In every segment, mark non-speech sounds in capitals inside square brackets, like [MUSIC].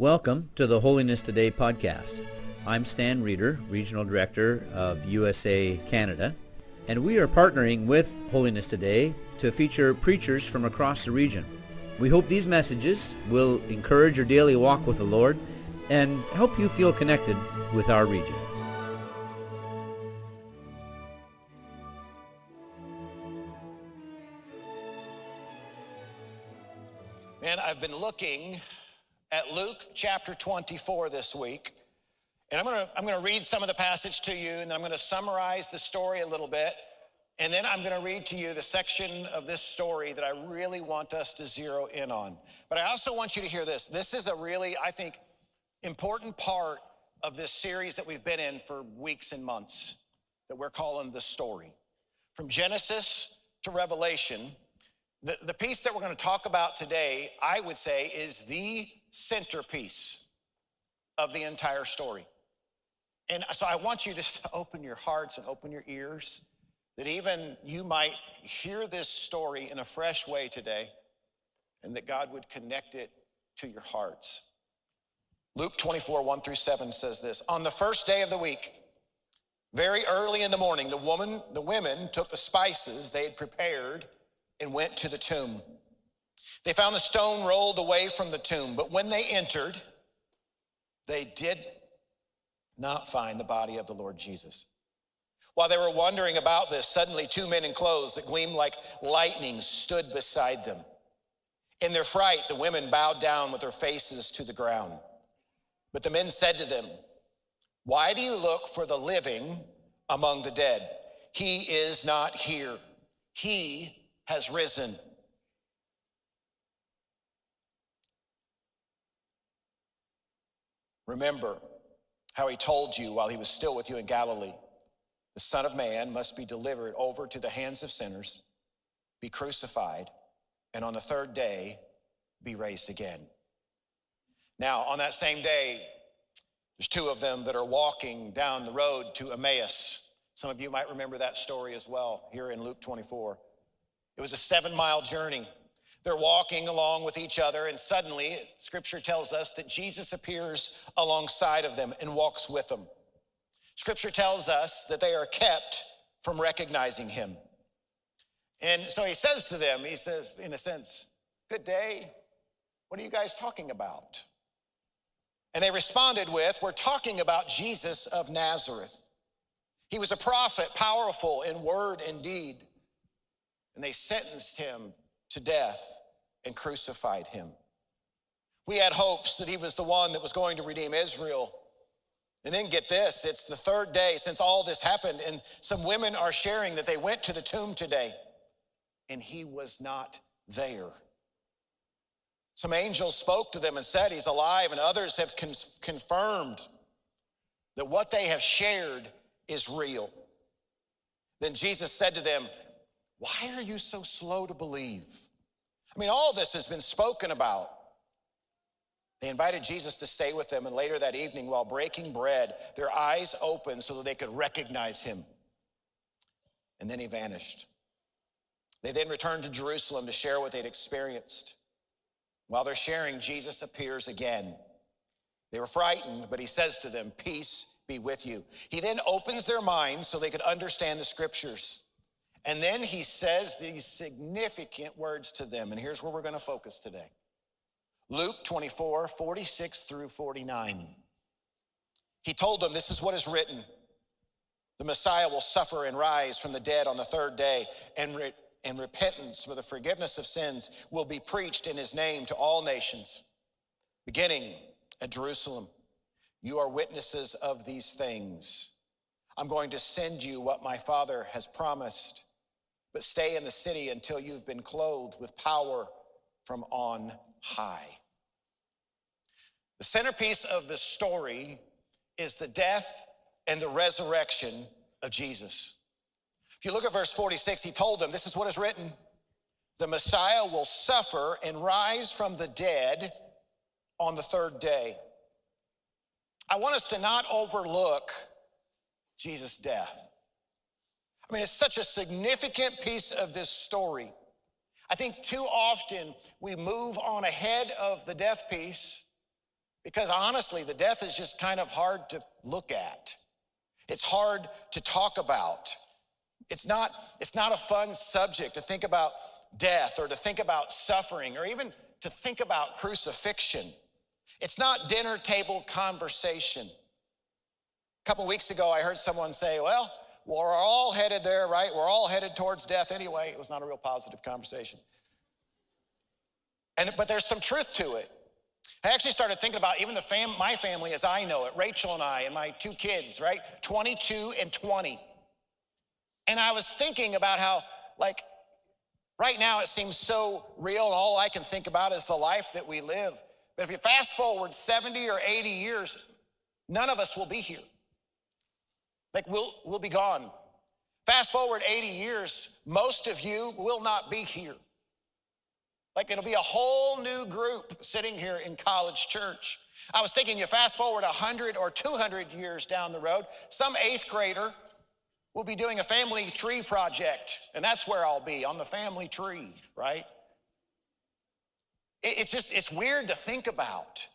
Welcome to the Holiness Today podcast. I'm Stan Reeder, Regional Director of USA Canada, and we are partnering with Holiness Today to feature preachers from across the region. We hope these messages will encourage your daily walk with the Lord and help you feel connected with our region. Man, I've been looking at Luke chapter 24 this week. And I'm gonna, I'm gonna read some of the passage to you, and then I'm gonna summarize the story a little bit. And then I'm gonna read to you the section of this story that I really want us to zero in on. But I also want you to hear this. This is a really, I think, important part of this series that we've been in for weeks and months that we're calling the story. From Genesis to Revelation, the, the piece that we're going to talk about today, I would say, is the centerpiece of the entire story. And so I want you just [LAUGHS] to open your hearts and open your ears that even you might hear this story in a fresh way today and that God would connect it to your hearts. Luke 24, 1 through 7 says this On the first day of the week, very early in the morning, the woman, the women took the spices they had prepared and went to the tomb. They found the stone rolled away from the tomb, but when they entered, they did not find the body of the Lord Jesus. While they were wondering about this, suddenly two men in clothes that gleamed like lightning stood beside them. In their fright, the women bowed down with their faces to the ground. But the men said to them, Why do you look for the living among the dead? He is not here. He has risen. Remember how he told you while he was still with you in Galilee the Son of Man must be delivered over to the hands of sinners, be crucified, and on the third day be raised again. Now, on that same day, there's two of them that are walking down the road to Emmaus. Some of you might remember that story as well here in Luke 24. It was a seven mile journey. They're walking along with each other, and suddenly, scripture tells us that Jesus appears alongside of them and walks with them. Scripture tells us that they are kept from recognizing him. And so he says to them, he says, in a sense, Good day. What are you guys talking about? And they responded with, We're talking about Jesus of Nazareth. He was a prophet, powerful in word and deed and they sentenced him to death and crucified him. We had hopes that he was the one that was going to redeem Israel. And then get this it's the third day since all this happened, and some women are sharing that they went to the tomb today, and he was not there. Some angels spoke to them and said he's alive, and others have con- confirmed that what they have shared is real. Then Jesus said to them, why are you so slow to believe? I mean, all this has been spoken about. They invited Jesus to stay with them, and later that evening, while breaking bread, their eyes opened so that they could recognize him. And then he vanished. They then returned to Jerusalem to share what they'd experienced. While they're sharing, Jesus appears again. They were frightened, but he says to them, Peace be with you. He then opens their minds so they could understand the scriptures. And then he says these significant words to them. And here's where we're going to focus today Luke 24, 46 through 49. He told them, This is what is written the Messiah will suffer and rise from the dead on the third day, and, re- and repentance for the forgiveness of sins will be preached in his name to all nations, beginning at Jerusalem. You are witnesses of these things. I'm going to send you what my Father has promised but stay in the city until you've been clothed with power from on high. The centerpiece of the story is the death and the resurrection of Jesus. If you look at verse 46, he told them, This is what is written the Messiah will suffer and rise from the dead on the third day. I want us to not overlook Jesus' death. I mean, it's such a significant piece of this story. I think too often we move on ahead of the death piece Because honestly, the death is just kind of hard to look at. It's hard to talk about. It's not, it's not a fun subject to think about death or to think about suffering or even to think about crucifixion. It's not dinner table conversation. A couple weeks ago, I heard someone say, Well, we're all headed there, right? We're all headed towards death anyway. It was not a real positive conversation. And, but there's some truth to it. I actually started thinking about even the fam- my family as I know it, Rachel and I, and my two kids, right? 22 and 20. And I was thinking about how, like, right now it seems so real, all I can think about is the life that we live. But if you fast forward 70 or 80 years, none of us will be here. Like, we'll, we'll be gone. Fast forward 80 years, most of you will not be here. Like, it'll be a whole new group sitting here in college church. I was thinking, you fast forward 100 or 200 years down the road, some eighth grader will be doing a family tree project, and that's where I'll be on the family tree, right? It's just, it's weird to think about.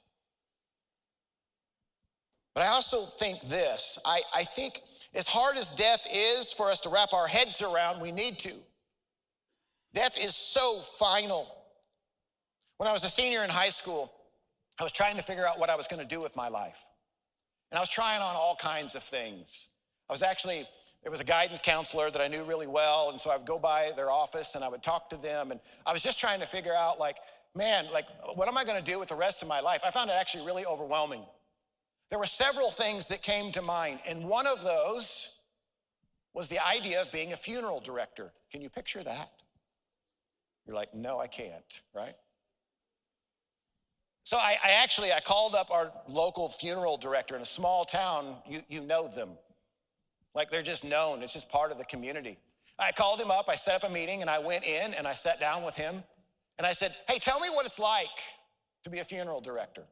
But I also think this I, I think as hard as death is for us to wrap our heads around, we need to. Death is so final. When I was a senior in high school, I was trying to figure out what I was going to do with my life. And I was trying on all kinds of things. I was actually, there was a guidance counselor that I knew really well. And so I would go by their office and I would talk to them. And I was just trying to figure out, like, man, like, what am I going to do with the rest of my life? I found it actually really overwhelming. There were several things that came to mind, and one of those was the idea of being a funeral director. Can you picture that? You're like, no, I can't, right? So I, I, actually I called up our local funeral director in a small town. You, you know them. Like they're just known. It's just part of the community. I called him up, I set up a meeting, and I went in and I sat down with him and I said, Hey, tell me what it's like to be a funeral director.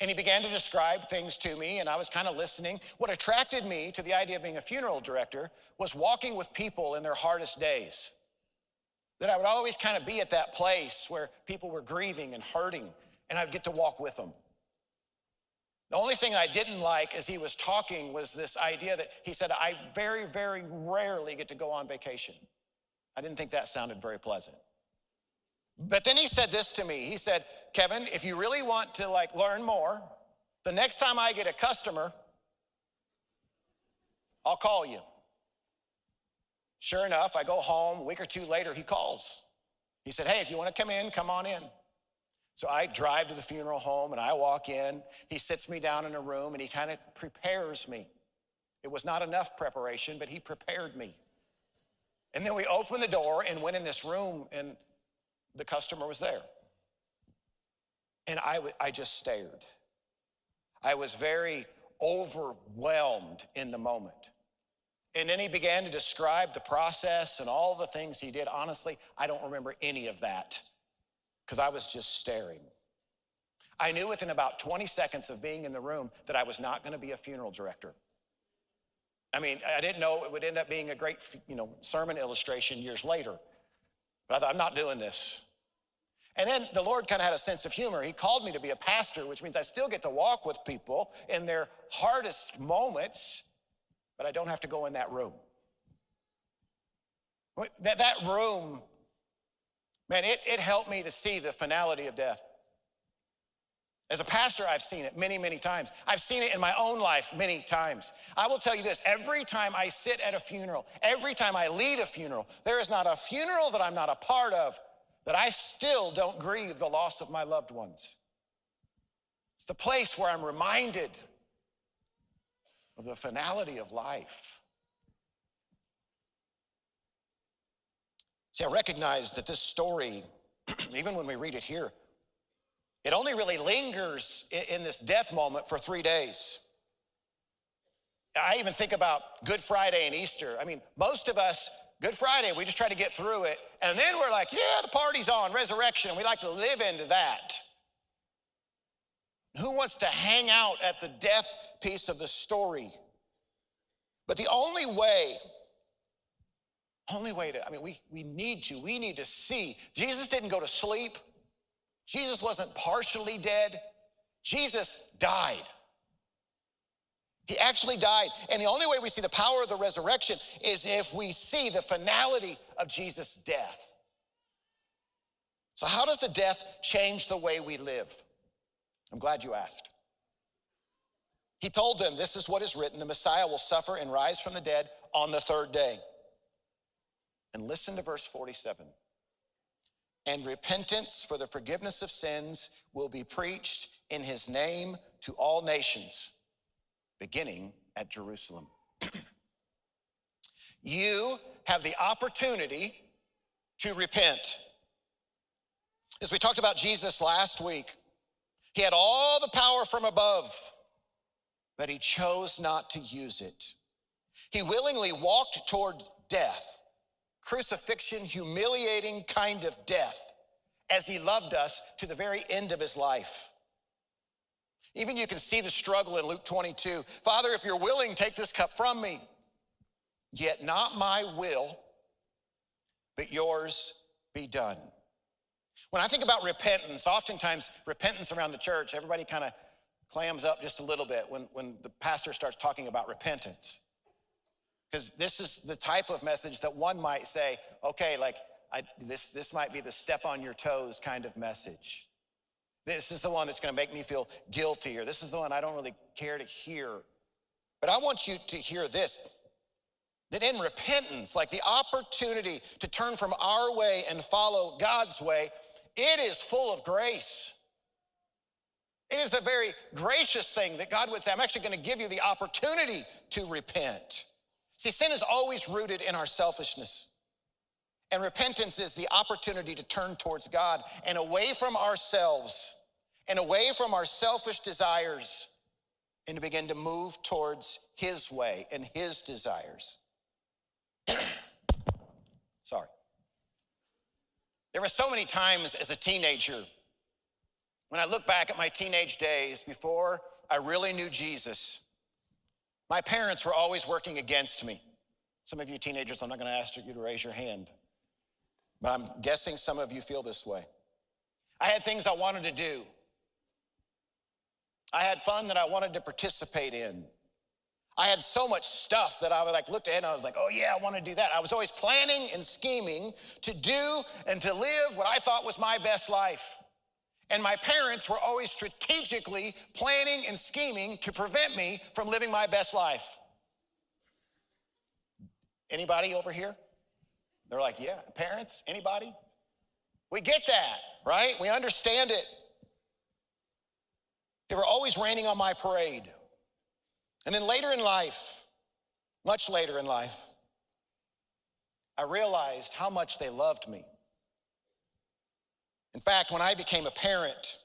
And he began to describe things to me, and I was kind of listening. What attracted me to the idea of being a funeral director was walking with people in their hardest days. That I would always kind of be at that place where people were grieving and hurting, and I'd get to walk with them. The only thing I didn't like as he was talking was this idea that he said, I very, very rarely get to go on vacation. I didn't think that sounded very pleasant. But then he said this to me. He said, Kevin, if you really want to like learn more, the next time I get a customer, I'll call you. Sure enough, I go home, a week or two later, he calls. He said, Hey, if you want to come in, come on in. So I drive to the funeral home and I walk in. He sits me down in a room and he kind of prepares me. It was not enough preparation, but he prepared me. And then we opened the door and went in this room, and the customer was there. And I, w- I just stared. I was very overwhelmed in the moment. And then he began to describe the process and all the things he did. Honestly, I don't remember any of that because I was just staring. I knew within about 20 seconds of being in the room that I was not going to be a funeral director. I mean, I didn't know it would end up being a great, you know, sermon illustration years later. But I thought, I'm not doing this. And then the Lord kind of had a sense of humor. He called me to be a pastor, which means I still get to walk with people in their hardest moments, but I don't have to go in that room. That, that room, man, it, it helped me to see the finality of death. As a pastor, I've seen it many, many times. I've seen it in my own life many times. I will tell you this every time I sit at a funeral, every time I lead a funeral, there is not a funeral that I'm not a part of that I still don't grieve the loss of my loved ones. It's the place where I'm reminded of the finality of life. See, I recognize that this story, [CLEARS THROAT] even when we read it here, it only really lingers in this death moment for three days. I even think about Good Friday and Easter. I mean, most of us Good Friday, we just try to get through it. And then we're like, yeah, the party's on, resurrection. We like to live into that. Who wants to hang out at the death piece of the story? But the only way, only way to, I mean, we, we need to, we need to see. Jesus didn't go to sleep. Jesus wasn't partially dead. Jesus died. He actually died. And the only way we see the power of the resurrection is if we see the finality of Jesus' death. So, how does the death change the way we live? I'm glad you asked. He told them, This is what is written the Messiah will suffer and rise from the dead on the third day. And listen to verse 47. And repentance for the forgiveness of sins will be preached in his name to all nations beginning at Jerusalem. [CLEARS THROAT] you have the opportunity to repent. As we talked about Jesus last week, he had all the power from above, but he chose not to use it. He willingly walked toward death, crucifixion, humiliating kind of death, as he loved us to the very end of his life. Even you can see the struggle in Luke 22. Father, if you're willing, take this cup from me. Yet not my will, but yours be done. When I think about repentance, oftentimes repentance around the church, everybody kind of clams up just a little bit when, when the pastor starts talking about repentance. Because this is the type of message that one might say, okay, like I, this, this might be the step on your toes kind of message. This is the one that's going to make me feel guilty, or this is the one I don't really care to hear. But I want you to hear this that in repentance, like the opportunity to turn from our way and follow God's way, it is full of grace. It is a very gracious thing that God would say, I'm actually going to give you the opportunity to repent. See, sin is always rooted in our selfishness. And repentance is the opportunity to turn towards God and away from ourselves and away from our selfish desires and to begin to move towards His way and His desires. [CLEARS THROAT] Sorry. There were so many times as a teenager when I look back at my teenage days before I really knew Jesus, my parents were always working against me. Some of you teenagers, I'm not going to ask you to raise your hand. But I'm guessing some of you feel this way. I had things I wanted to do. I had fun that I wanted to participate in. I had so much stuff that I was like looked at and I was like, oh yeah, I want to do that. I was always planning and scheming to do and to live what I thought was my best life. And my parents were always strategically planning and scheming to prevent me from living my best life. Anybody over here? They're like, yeah, parents, anybody? We get that, right? We understand it. They were always raining on my parade. And then later in life, much later in life, I realized how much they loved me. In fact, when I became a parent,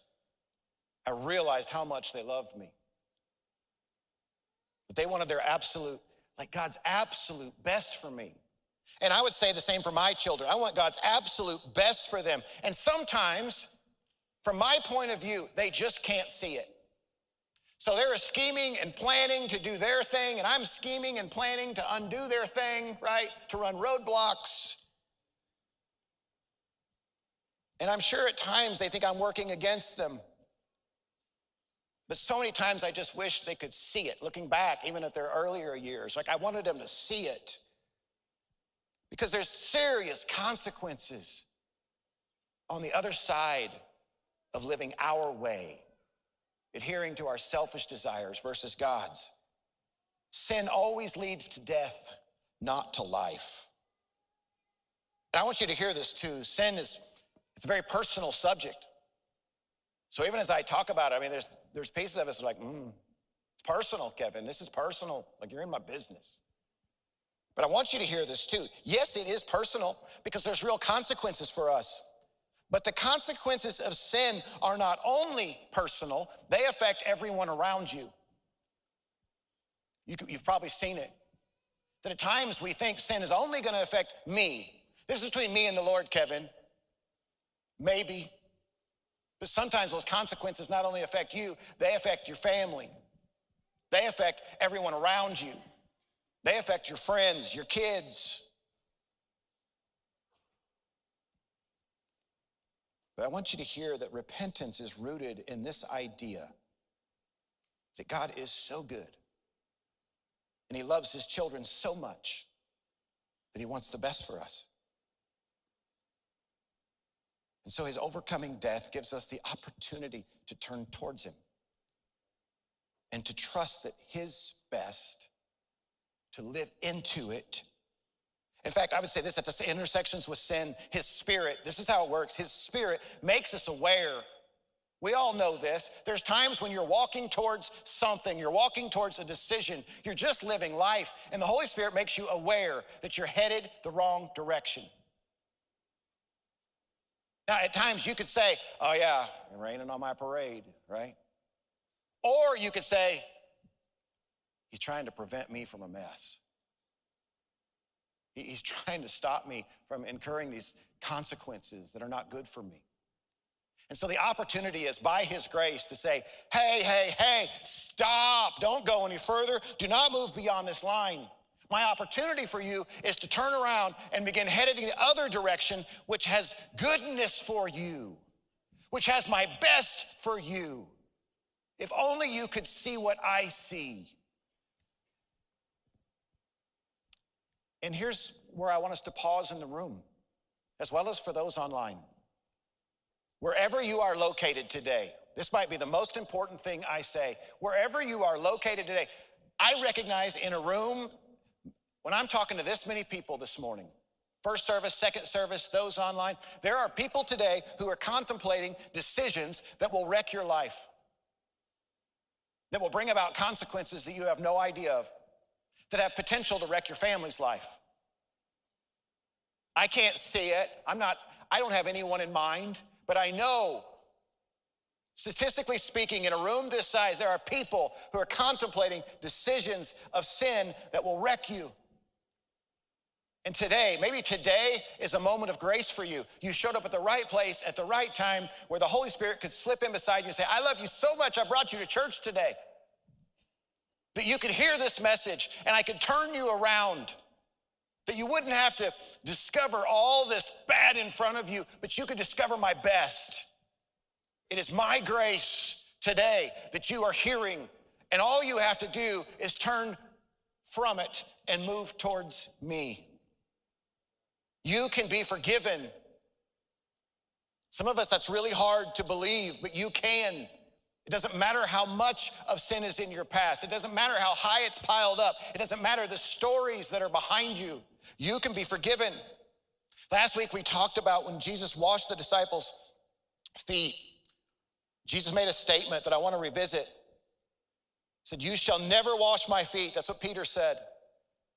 I realized how much they loved me. That they wanted their absolute, like God's absolute best for me. And I would say the same for my children. I want God's absolute best for them. And sometimes, from my point of view, they just can't see it. So they're scheming and planning to do their thing, and I'm scheming and planning to undo their thing, right? To run roadblocks. And I'm sure at times they think I'm working against them. But so many times I just wish they could see it, looking back, even at their earlier years. Like I wanted them to see it because there's serious consequences on the other side of living our way, adhering to our selfish desires versus God's. Sin always leads to death, not to life. And I want you to hear this too. Sin is it's a very personal subject. So even as I talk about it, I mean, there's there's pieces of us like, mm, it's personal, Kevin. This is personal. Like you're in my business. But I want you to hear this too. Yes, it is personal because there's real consequences for us. But the consequences of sin are not only personal, they affect everyone around you. you have probably seen it. That at times we think sin is only going to affect me. This is between me and the Lord, Kevin. Maybe. But sometimes those consequences not only affect you, they affect your family, they affect everyone around you. They affect your friends, your kids. But I want you to hear that repentance is rooted in this idea that God is so good and He loves His children so much that He wants the best for us. And so His overcoming death gives us the opportunity to turn towards Him and to trust that His best, to live into it. In fact, I would say this at the intersections with sin, His Spirit, this is how it works His Spirit makes us aware we all know this. There's times when you're walking towards something, you're walking towards a decision, you're just living life, and the Holy Spirit makes you aware that you're headed the wrong direction. Now, at times you could say, Oh, yeah, raining on my parade, right? Or you could say, He's trying to prevent me from a mess. He's [LAUGHS] trying to stop me from incurring these consequences that are not good for me. And so the opportunity is by His grace to say, hey, hey, hey, stop. Don't go any further. Do not move beyond this line. My opportunity for you is to turn around and begin heading the other direction, which has goodness for you, which has my best for you. If only you could see what I see. And here's where I want us to pause in the room, as well as for those online. Wherever you are located today, this might be the most important thing I say. Wherever you are located today, I recognize in a room, when I'm talking to this many people this morning, first service, second service, those online, there are people today who are contemplating decisions that will wreck your life, that will bring about consequences that you have no idea of, that have potential to wreck your family's life. I can't see it. I'm not, I don't have anyone in mind. But I know, statistically speaking, in a room this size, there are people who are contemplating decisions of sin that will wreck you. And today, maybe today is a moment of grace for you. You showed up at the right place at the right time where the Holy Spirit could slip in beside you and say, I love you so much, I brought you to church today. That you could hear this message and I could turn you around. That you wouldn't have to discover all this bad in front of you, but you could discover my best. It is my grace today that you are hearing, and all you have to do is turn from it and move towards me. You can be forgiven. Some of us, that's really hard to believe, but you can. It doesn't matter how much of sin is in your past. It doesn't matter how high it's piled up. It doesn't matter the stories that are behind you. You can be forgiven. Last week we talked about when Jesus washed the disciples' feet. Jesus made a statement that I want to revisit. He said, You shall never wash my feet. That's what Peter said.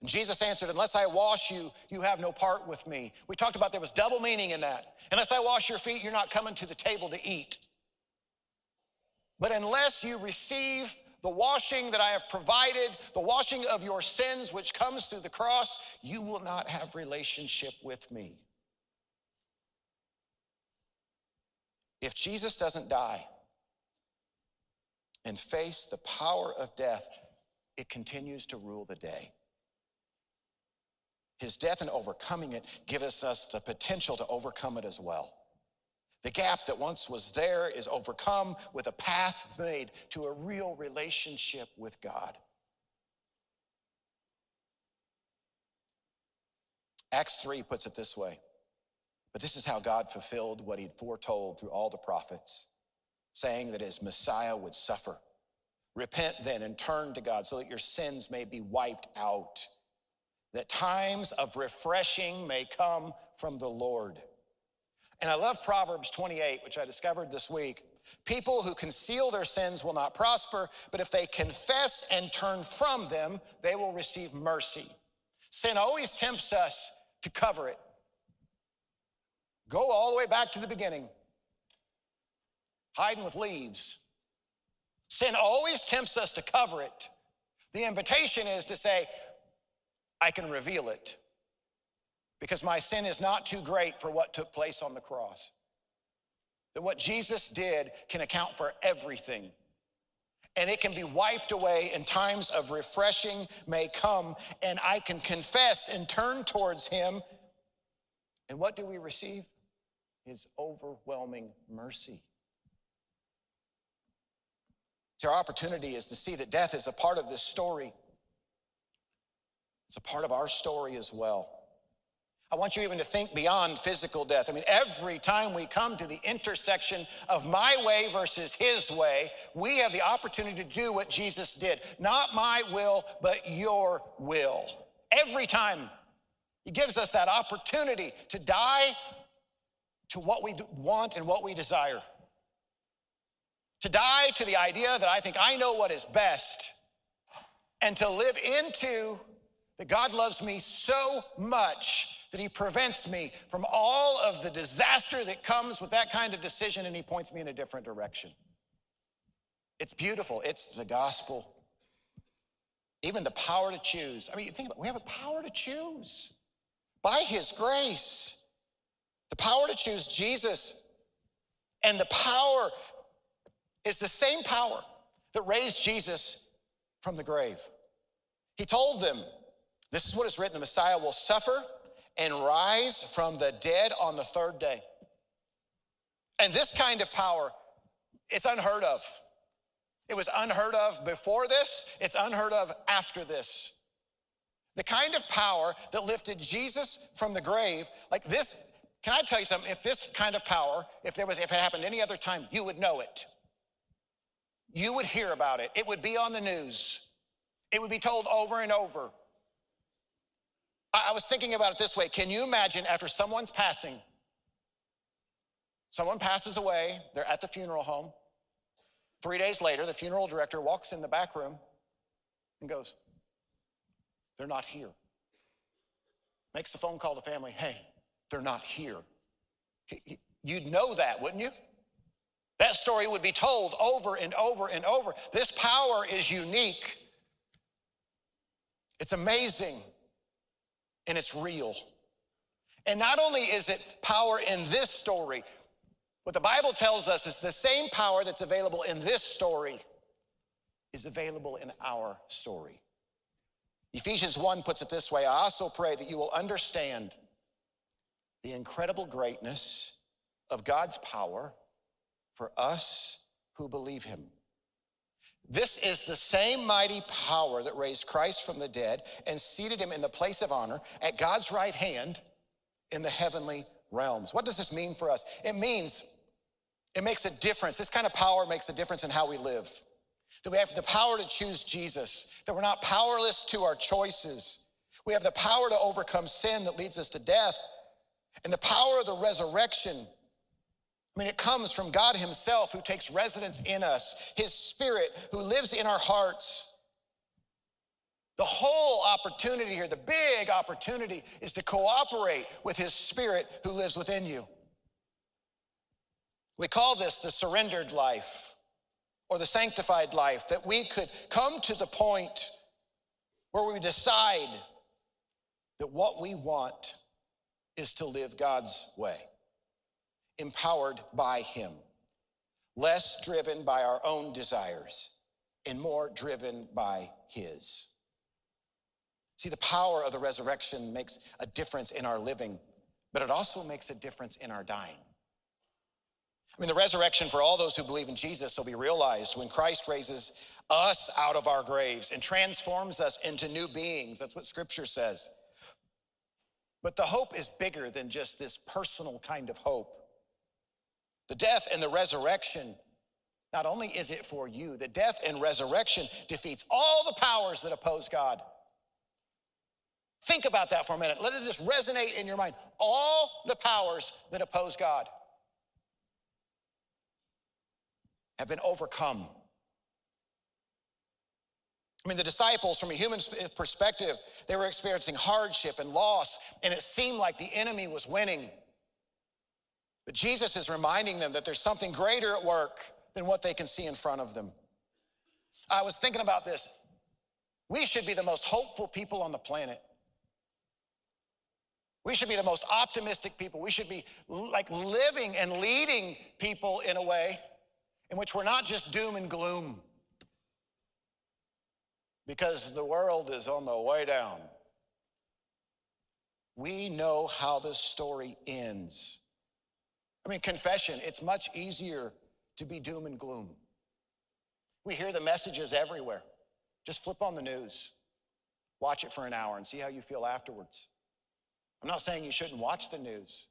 And Jesus answered, Unless I wash you, you have no part with me. We talked about there was double meaning in that. Unless I wash your feet, you're not coming to the table to eat. But unless you receive the washing that I have provided, the washing of your sins, which comes through the cross, you will not have relationship with me. If Jesus doesn't die and face the power of death, it continues to rule the day. His death and overcoming it gives us the potential to overcome it as well. The gap that once was there is overcome with a path made to a real relationship with God. Acts 3 puts it this way But this is how God fulfilled what he'd foretold through all the prophets, saying that his Messiah would suffer. Repent then and turn to God so that your sins may be wiped out, that times of refreshing may come from the Lord and I love Proverbs 28, which I discovered this week. People who conceal their sins will not prosper, but if they confess and turn from them, they will receive mercy. Sin always tempts us to cover it. Go all the way back to the beginning, hiding with leaves. Sin always tempts us to cover it. The invitation is to say, I can reveal it because my sin is not too great for what took place on the cross. That what Jesus did can account for everything. And it can be wiped away, and times of refreshing may come, and I can confess and turn towards Him. And what do we receive? His overwhelming mercy. See, our opportunity is to see that death is a part of this story. It's a part of our story as well. I want you even to think beyond physical death. I mean, every time we come to the intersection of my way versus his way, we have the opportunity to do what Jesus did. Not my will, but your will. Every time he gives us that opportunity to die to what we want and what we desire. To die to the idea that I think I know what is best, and to live into that God loves me so much that he prevents me from all of the disaster that comes with that kind of decision and he points me in a different direction. It's beautiful. It's the gospel. Even the power to choose. I mean, think about it. we have a power to choose by his grace. The power to choose Jesus. And the power is the same power that raised Jesus from the grave. He told them, This is what is written the Messiah will suffer and rise from the dead on the third day. And this kind of power, it's unheard of. It was unheard of before this, it's unheard of after this. The kind of power that lifted Jesus from the grave, like this, can I tell you something? If this kind of power, if there was, if it happened any other time, you would know it. You would hear about it. It would be on the news. It would be told over and over. I, I was thinking about it this way. Can you imagine after someone's passing, someone passes away, they're at the funeral home. Three days later, the funeral director walks in the back room and goes, they're not here. Makes the phone call to family, hey, they're not here. You'd know that, wouldn't you? That story would be told over and over and over. This power is unique. It's amazing and it's real. And not only is it power in this story, what the Bible tells us is the same power that's available in this story is available in our story. Ephesians 1 puts it this way I also pray that you will understand the incredible greatness of God's power for us who believe him. This is the same mighty power that raised Christ from the dead and seated him in the place of honor at God's right hand in the heavenly realms. What does this mean for us? It means it makes a difference. This kind of power makes a difference in how we live that we have the power to choose Jesus, that we're not powerless to our choices. We have the power to overcome sin that leads us to death, and the power of the resurrection. I mean, it comes from God Himself who takes residence in us, His Spirit who lives in our hearts. The whole opportunity here, the big opportunity, is to cooperate with His Spirit who lives within you. We call this the surrendered life or the sanctified life, that we could come to the point where we decide that what we want is to live God's way, empowered by Him, less driven by our own desires, and more driven by His. See, the power of the resurrection makes a difference in our living, but it also makes a difference in our dying. I mean, the resurrection for all those who believe in Jesus will be realized when Christ raises us out of our graves and transforms us into new beings. That's what scripture says. But the hope is bigger than just this personal kind of hope. The death and the resurrection, not only is it for you, the death and resurrection defeats all the powers that oppose God. Think about that for a minute. Let it just resonate in your mind. All the powers that oppose God. have been overcome. I mean, the disciples, from a human perspective, they were experiencing hardship and loss, and it seemed like the enemy was winning. But Jesus is reminding them that there's something greater at work than what they can see in front of them. I was thinking about this. We should be the most hopeful people on the planet. We should be the most optimistic people. We should be like living and leading people in a way in which we're not just doom and gloom because the world is on the way down. We know how this story ends. I mean, confession, it's much easier to be doom and gloom. We hear the messages everywhere. Just flip on the news, watch it for an hour, and see how you feel afterwards. I'm not saying you shouldn't watch the news,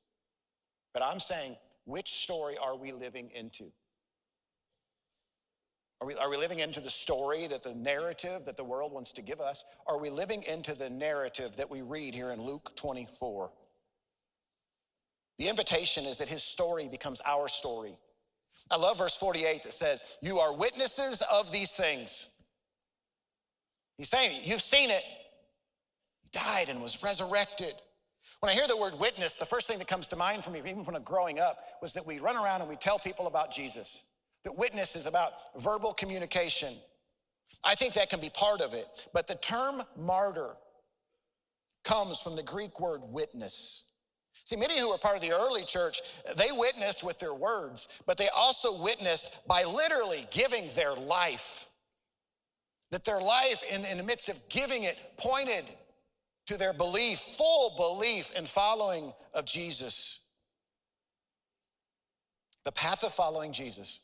but I'm saying, which story are we living into? Are we, are we living into the story that the narrative that the world wants to give us? Are we living into the narrative that we read here in Luke 24? The invitation is that his story becomes our story. I love verse 48 that says, You are witnesses of these things. He's saying, You've seen it. He died and was resurrected. When I hear the word witness, the first thing that comes to mind for me, even I'm growing up, was that we run around and we tell people about Jesus. That witness is about verbal communication. I think that can be part of it. But the term martyr comes from the Greek word witness. See, many who were part of the early church, they witnessed with their words, but they also witnessed by literally giving their life. That their life, in, in the midst of giving it, pointed to their belief, full belief in following of Jesus. The path of following Jesus.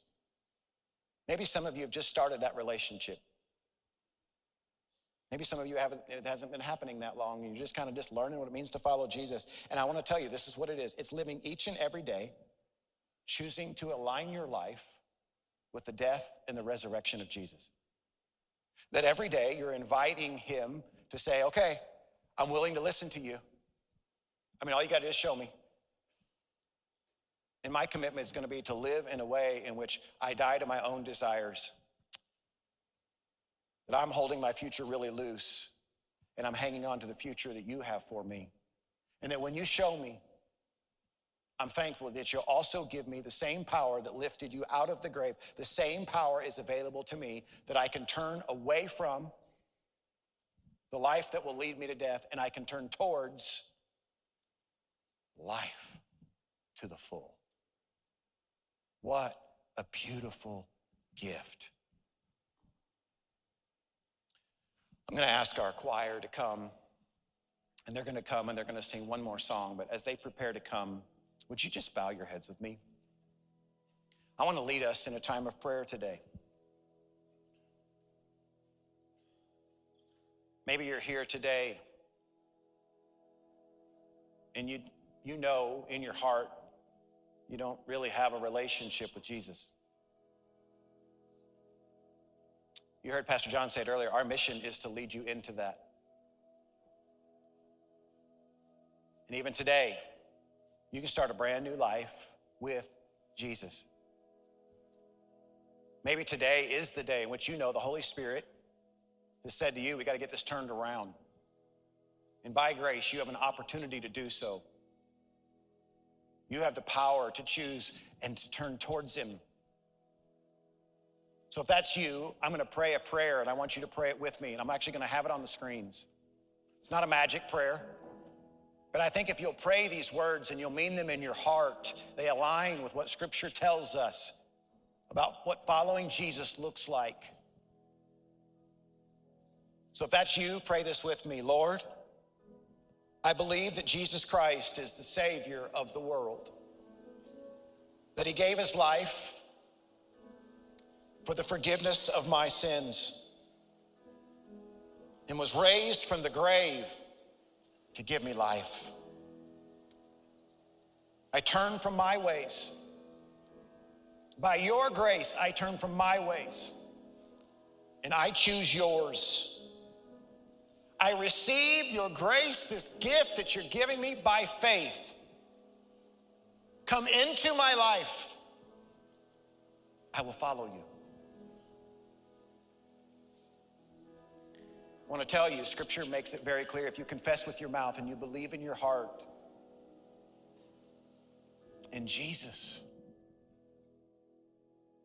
Maybe some of you have just started that relationship. Maybe some of you haven't, it hasn't been happening that long. You're just kind of just learning what it means to follow Jesus. And I want to tell you, this is what it is. It's living each and every day, choosing to align your life with the death and the resurrection of Jesus. That every day you're inviting him to say, okay, I'm willing to listen to you. I mean, all you got to do is show me. And my commitment is going to be to live in a way in which I die to my own desires that I'm holding my future really loose and I'm hanging on to the future that you have for me. And that when you show me, I'm thankful that you'll also give me the same power that lifted you out of the grave. The same power is available to me that I can turn away from the life that will lead me to death and I can turn towards life to the full. What a beautiful gift. I'm going to ask our choir to come, and they're going to come and they're going to sing one more song. But as they prepare to come, would you just bow your heads with me? I want to lead us in a time of prayer today. Maybe you're here today and you, you know in your heart you don't really have a relationship with Jesus. You heard Pastor John say it earlier our mission is to lead you into that. And even today, you can start a brand new life with Jesus. Maybe today is the day in which you know the Holy Spirit has said to you, we got to get this turned around. And by grace, you have an opportunity to do so. You have the power to choose and to turn towards Him so if that's you, I'm going to pray a prayer and I want you to pray it with me. And I'm actually going to have it on the screens. It's not a magic prayer. But I think if you'll pray these words and you'll mean them in your heart, they align with what Scripture tells us about what following Jesus looks like. So if that's you, pray this with me. Lord, I believe that Jesus Christ is the Savior of the world, that He gave His life for the forgiveness of my sins and was raised from the grave to give me life. I turn from my ways. By your grace, I turn from my ways and I choose yours. I receive your grace, this gift that you're giving me by faith. Come into my life. I will follow you. I want to tell you, Scripture makes it very clear if you confess with your mouth and you believe in your heart in Jesus,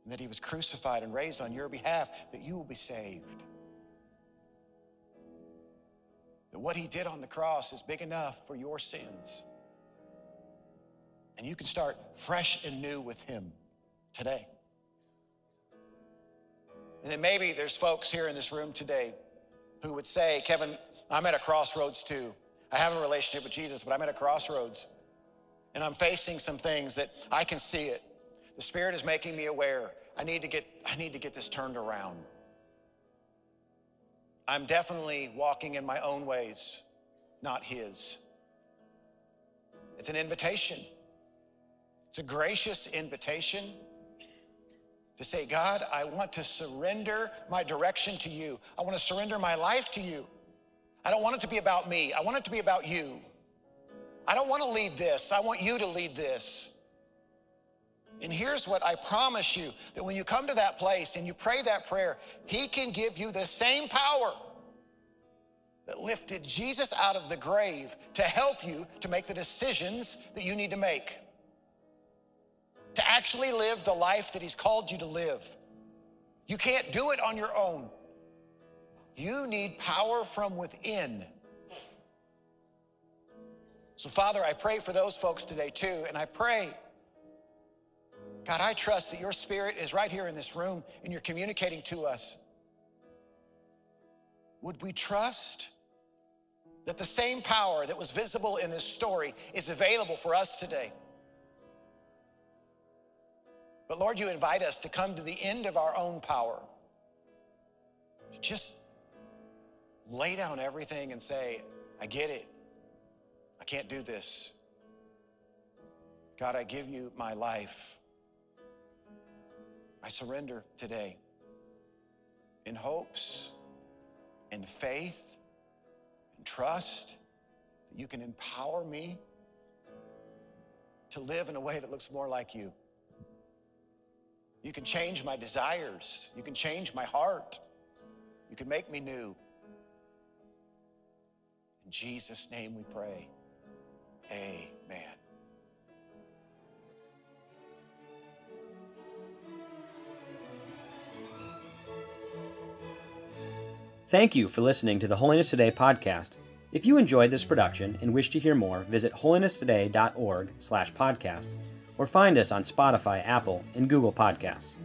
and that He was crucified and raised on your behalf, that you will be saved. That what He did on the cross is big enough for your sins. And you can start fresh and new with Him today. And then maybe there's folks here in this room today who would say, Kevin, I'm at a crossroads too. I have a relationship with Jesus, but I'm at a crossroads. And I'm facing some things that I can see it. The Spirit is making me aware. I need to get, I need to get this turned around. I'm definitely walking in my own ways, not his. It's an invitation. It's a gracious invitation to say, God, I want to surrender my direction to you. I want to surrender my life to you. I don't want it to be about me. I want it to be about you. I don't want to lead this. I want you to lead this. And here's what I promise you that when you come to that place and you pray that prayer, He can give you the same power that lifted Jesus out of the grave to help you to make the decisions that you need to make, to actually live the life that He's called you to live. You can't do it on your own. You need power from within. So, Father, I pray for those folks today too, and I pray. God, I trust that your spirit is right here in this room and you're communicating to us. Would we trust that the same power that was visible in this story is available for us today? But Lord, you invite us to come to the end of our own power. To Just lay down everything and say, I get it. I can't do this. God, I give you my life. I surrender today in hopes, in faith, in trust that you can empower me to live in a way that looks more like you. You can change my desires. You can change my heart. You can make me new. In Jesus' name we pray. Amen. Thank you for listening to the Holiness Today podcast. If you enjoyed this production and wish to hear more, visit holinesstoday.org/podcast or find us on Spotify, Apple, and Google Podcasts.